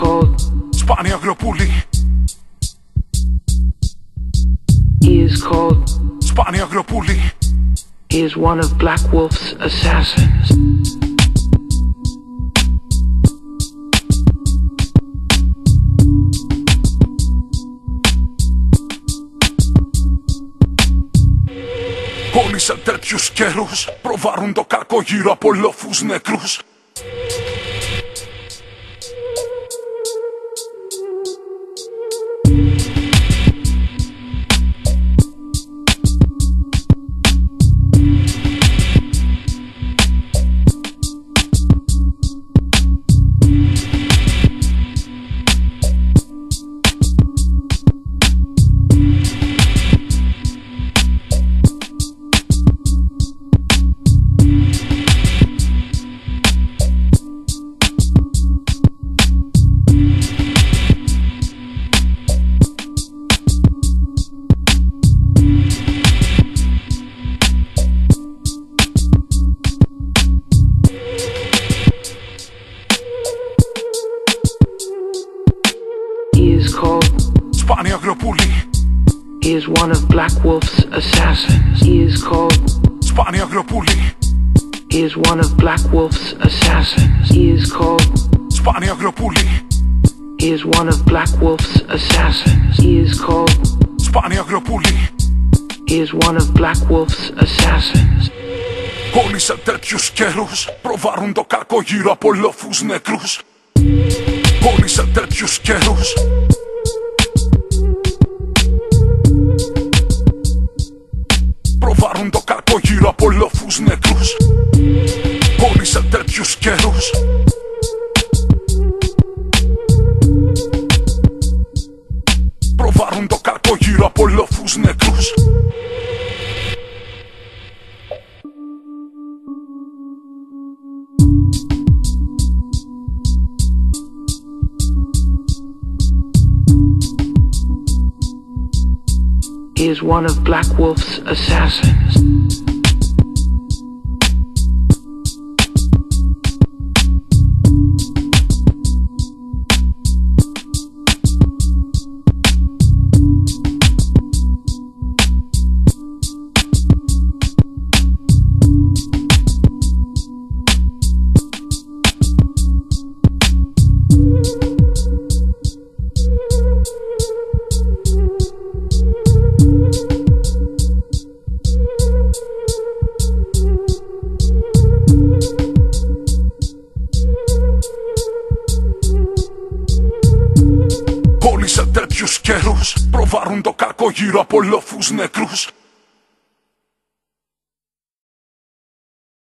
called, Σπάνια αγριοπούλη, he is called, σπάνια αγριοπούλη. he is one of Black Wolf's assassins. Όλοι σε τέτοιους καιρούς προβάρουν το κακό γύρω από λόφους νεκρούς He is called, Σπάνια αγριοπούλη, he is one of Black Wolf's assassins. He is called, σπάνια αγριοπούλη, he is one of Black Wolf's assassins. He is called, σπάνια αγριοπούλη, he is one of Black Wolf's assassins. He is called, σπάνια αγριοπούλη he is one of Black Wolf's assassins. Όλοι σε τέτοιους καιρούς προβάρουν το κακό γύρω από λόφους νεκρούς Όλοι σε τέτοιους καιρούς Προβάρουν το κακό γύρω από λόφους νεκρούς Όλοι σε τέτοιους καιρούς Προβάρουν το κακό γύρω από λόφους νεκρούς He is one of Black Wolf's assassins. Όλοι σε τέτοιους καιρούς προβάρουν το κακό γύρω από λόφους νεκρούς